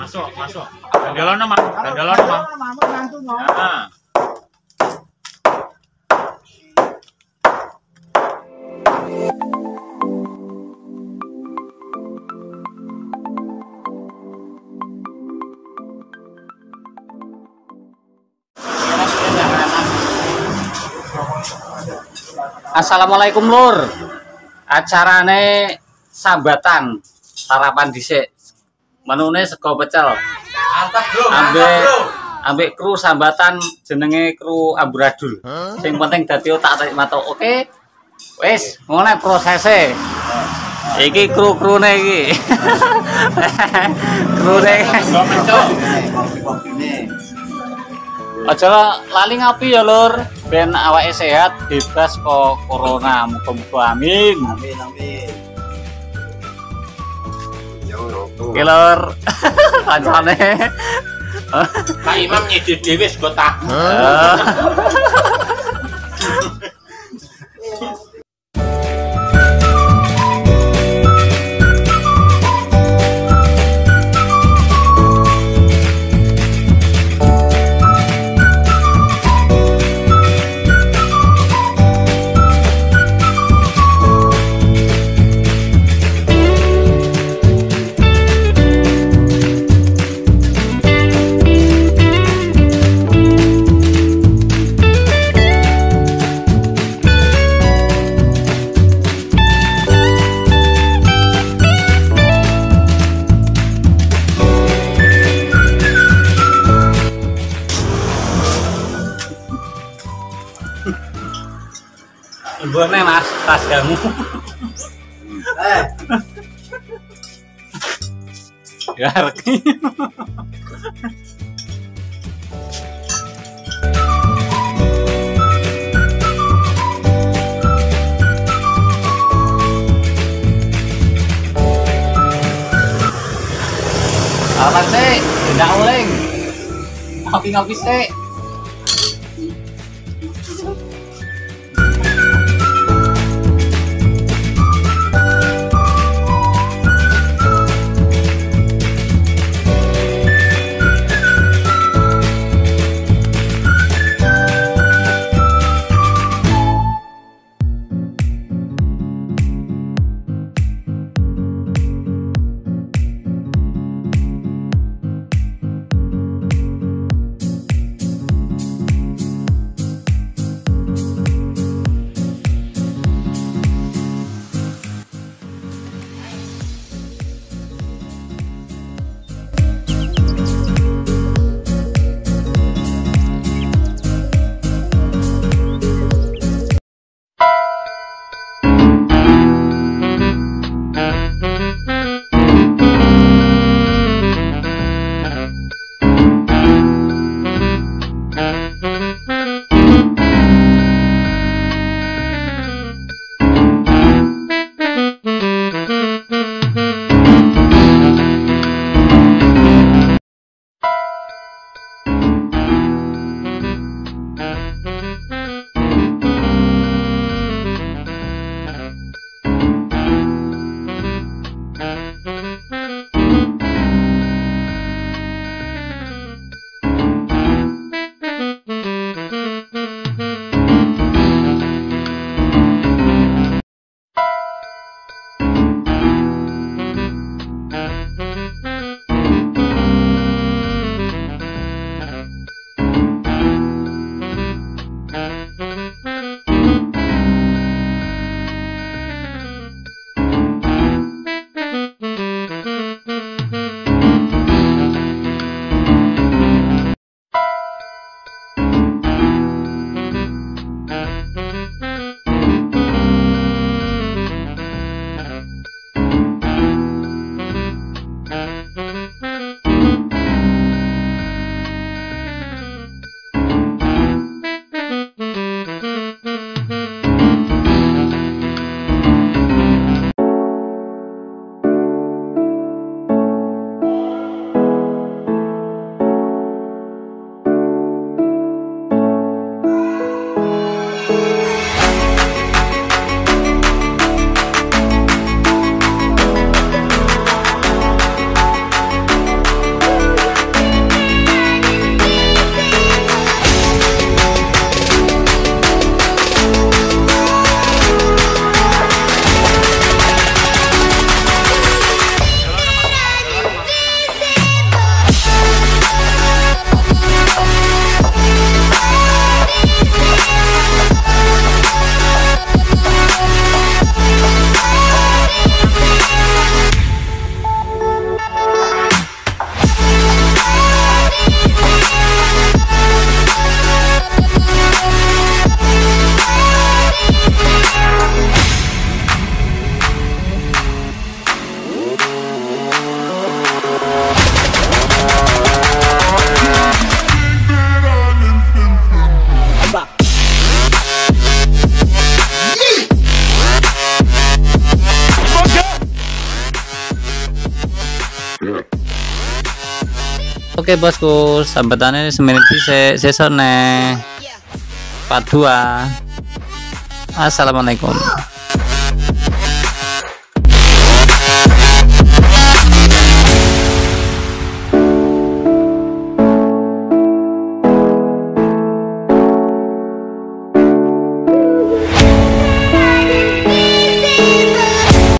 Masuk, masuk. Mang. Gandelono, Mang. Nah. Assalamualaikum Lur. Acarane sambatan sarapan dhisik. Menune sego pecel. Ambek ambek kru sambatan jenenge kru amburadul. Sing penting dadi otak tak matuk. Oke. Wis, ngene prosese. Iki kru-krune iki. krune. Aja lali ngapi ya Lur, ben awake sehat bebas kok corona. Muga-muga amin. Amin amin. Oke Lur. Kancane. Pak Imam nyedit dhewe sego tahu. Eh. Mbone Mas, tas kamu. Eh, Ya. Apa sih? Tidak uling. Ngopi-ngopi sih. Oke bosku, sambatane semenit dhisik sesone. Part 2. Assalamualaikum.